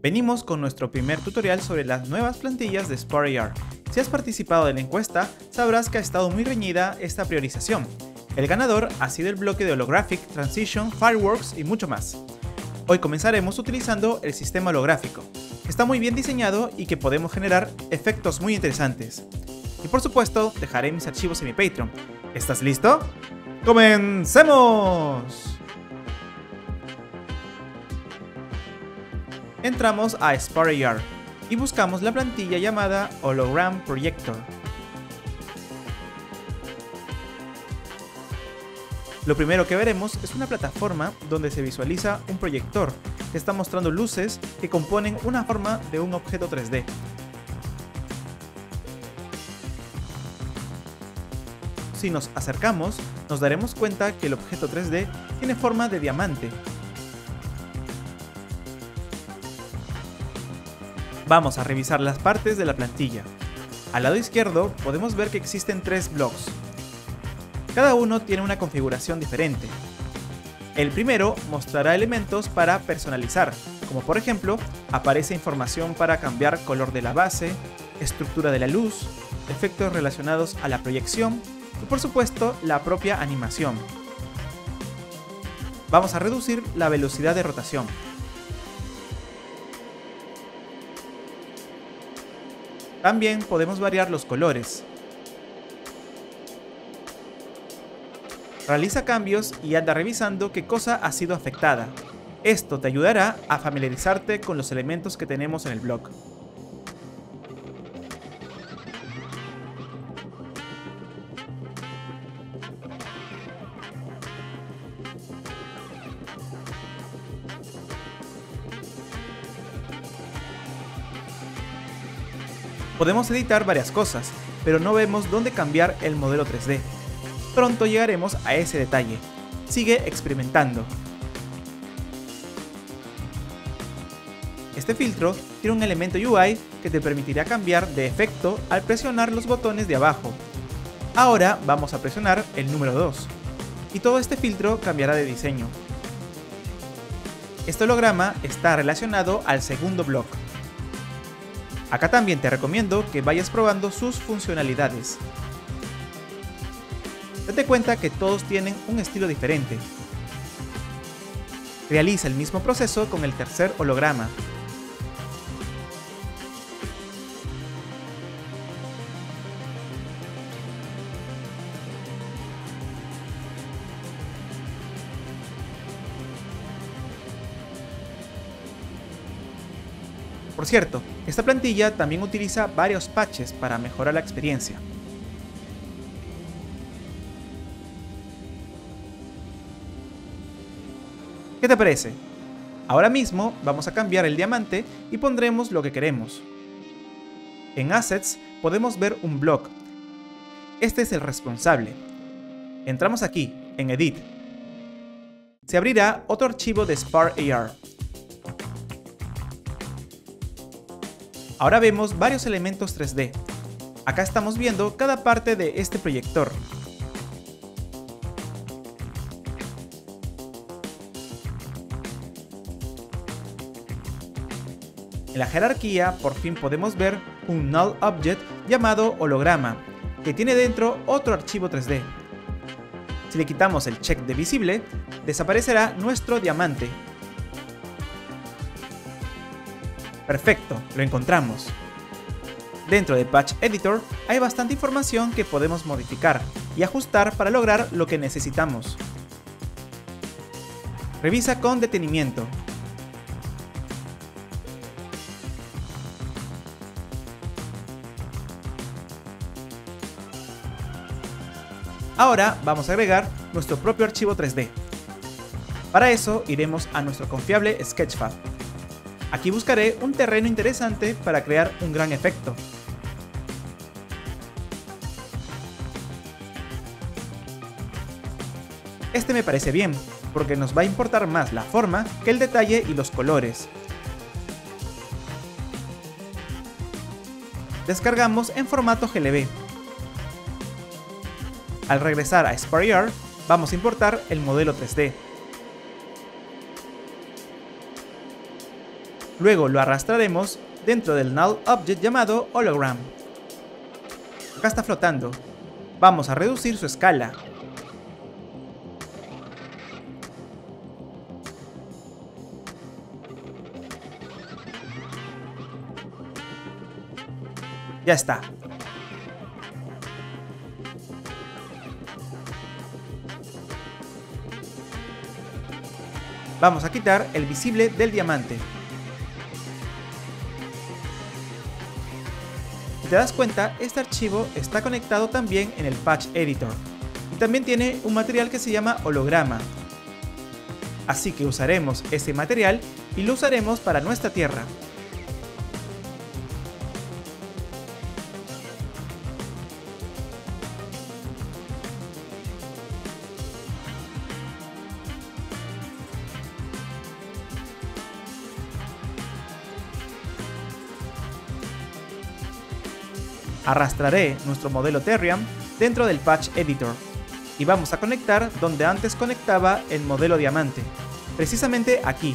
Venimos con nuestro primer tutorial sobre las nuevas plantillas de SparAR. Si has participado en la encuesta, sabrás que ha estado muy reñida esta priorización. El ganador ha sido el bloque de Holographic, Transition, Fireworks y mucho más. Hoy comenzaremos utilizando el sistema holográfico, que está muy bien diseñado y que podemos generar efectos muy interesantes. Y por supuesto, dejaré mis archivos en mi Patreon. ¿Estás listo? ¡Comencemos! Entramos a SparAR y buscamos la plantilla llamada Hologram Projector. Lo primero que veremos es una plataforma donde se visualiza un proyector que está mostrando luces que componen una forma de un objeto 3D. Si nos acercamos, nos daremos cuenta que el objeto 3D tiene forma de diamante Vamos a revisar las partes de la plantilla. Al lado izquierdo podemos ver que existen tres blocks. Cada uno tiene una configuración diferente. El primero mostrará elementos para personalizar, como por ejemplo, aparece información para cambiar color de la base, estructura de la luz, efectos relacionados a la proyección y por supuesto la propia animación. Vamos a reducir la velocidad de rotación. También podemos variar los colores. Realiza cambios y anda revisando qué cosa ha sido afectada. Esto te ayudará a familiarizarte con los elementos que tenemos en el blog. Podemos editar varias cosas, pero no vemos dónde cambiar el modelo 3D. Pronto llegaremos a ese detalle. Sigue experimentando. Este filtro tiene un elemento UI que te permitirá cambiar de efecto al presionar los botones de abajo. Ahora vamos a presionar el número 2. Y todo este filtro cambiará de diseño. Este holograma está relacionado al segundo bloque. Acá también te recomiendo que vayas probando sus funcionalidades. Date cuenta que todos tienen un estilo diferente. Realiza el mismo proceso con el tercer holograma. Por cierto, esta plantilla también utiliza varios patches para mejorar la experiencia. ¿Qué te parece? Ahora mismo vamos a cambiar el diamante y pondremos lo que queremos. En Assets podemos ver un block. Este es el responsable. Entramos aquí, en Edit. Se abrirá otro archivo de SparAR. Ahora vemos varios elementos 3D. Acá estamos viendo cada parte de este proyector. En la jerarquía por fin podemos ver un null object llamado holograma, que tiene dentro otro archivo 3D. Si le quitamos el check de visible, desaparecerá nuestro diamante, Perfecto, lo encontramos. Dentro de Patch Editor hay bastante información que podemos modificar y ajustar para lograr lo que necesitamos. Revisa con detenimiento. Ahora vamos a agregar nuestro propio archivo 3D. Para eso iremos a nuestro confiable Sketchfab Aquí buscaré un terreno interesante para crear un gran efecto. Este me parece bien, porque nos va a importar más la forma que el detalle y los colores. Descargamos en formato GLB. Al regresar a SparAR, vamos a importar el modelo 3D. Luego lo arrastraremos dentro del null object llamado hologram. Acá está flotando. Vamos a reducir su escala. Ya está. Vamos a quitar el visible del diamante. Si te das cuenta, este archivo está conectado también en el Patch Editor. Y también tiene un material que se llama holograma. Así que usaremos ese material y lo usaremos para nuestra tierra. Arrastraré nuestro modelo Terriam dentro del Patch Editor y vamos a conectar donde antes conectaba el modelo Diamante, precisamente aquí.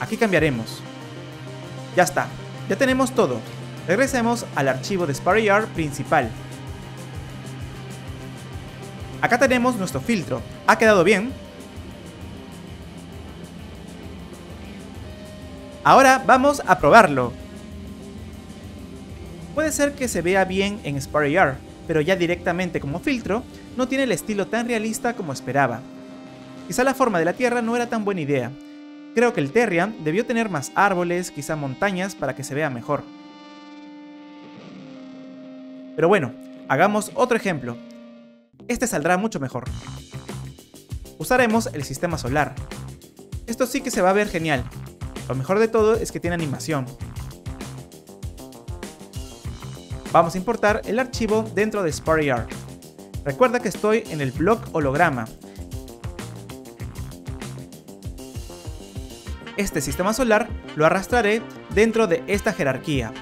Aquí cambiaremos. Ya está, ya tenemos todo. Regresemos al archivo de SparryR principal. Acá tenemos nuestro filtro. ¿Ha quedado bien? Ahora vamos a probarlo. Puede ser que se vea bien en SparryR, pero ya directamente como filtro, no tiene el estilo tan realista como esperaba. Quizá la forma de la Tierra no era tan buena idea. Creo que el Terrian debió tener más árboles, quizá montañas, para que se vea mejor. Pero bueno, hagamos otro ejemplo. Este saldrá mucho mejor. Usaremos el sistema solar. Esto sí que se va a ver genial. Lo mejor de todo es que tiene animación. Vamos a importar el archivo dentro de SparryR. Recuerda que estoy en el blog holograma. Este sistema solar lo arrastraré dentro de esta jerarquía.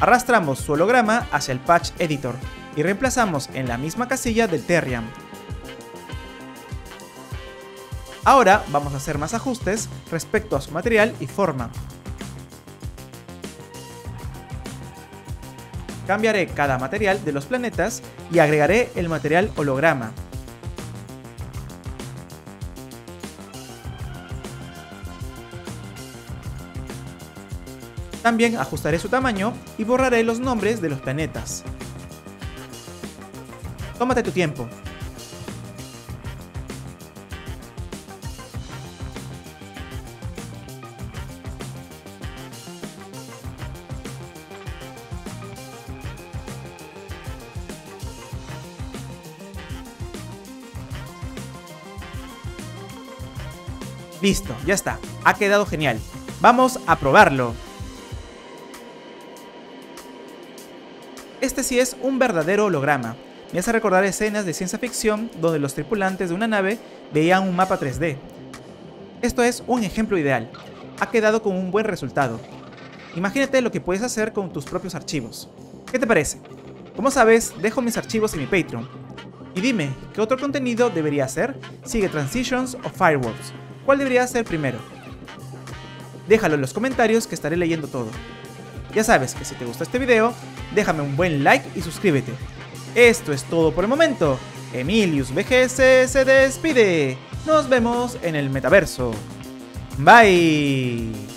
Arrastramos su holograma hacia el Patch Editor y reemplazamos en la misma casilla del Terriam. Ahora vamos a hacer más ajustes respecto a su material y forma. Cambiaré cada material de los planetas y agregaré el material holograma. También ajustaré su tamaño y borraré los nombres de los planetas. Tómate tu tiempo, Listo, ya está. Ha quedado genial. Vamos a probarlo. Este sí es un verdadero holograma. Me hace recordar escenas de ciencia ficción donde los tripulantes de una nave veían un mapa 3D. Esto es un ejemplo ideal. Ha quedado con un buen resultado. Imagínate lo que puedes hacer con tus propios archivos. ¿Qué te parece? Como sabes, dejo mis archivos en mi Patreon. Y dime, ¿qué otro contenido debería hacer? ¿Sigue Transitions o Firewalls? ¿Cuál debería ser primero? Déjalo en los comentarios que estaré leyendo todo. Ya sabes que si te gustó este video, déjame un buen like y suscríbete. Esto es todo por el momento. Emilius BGS se despide. Nos vemos en el metaverso. Bye.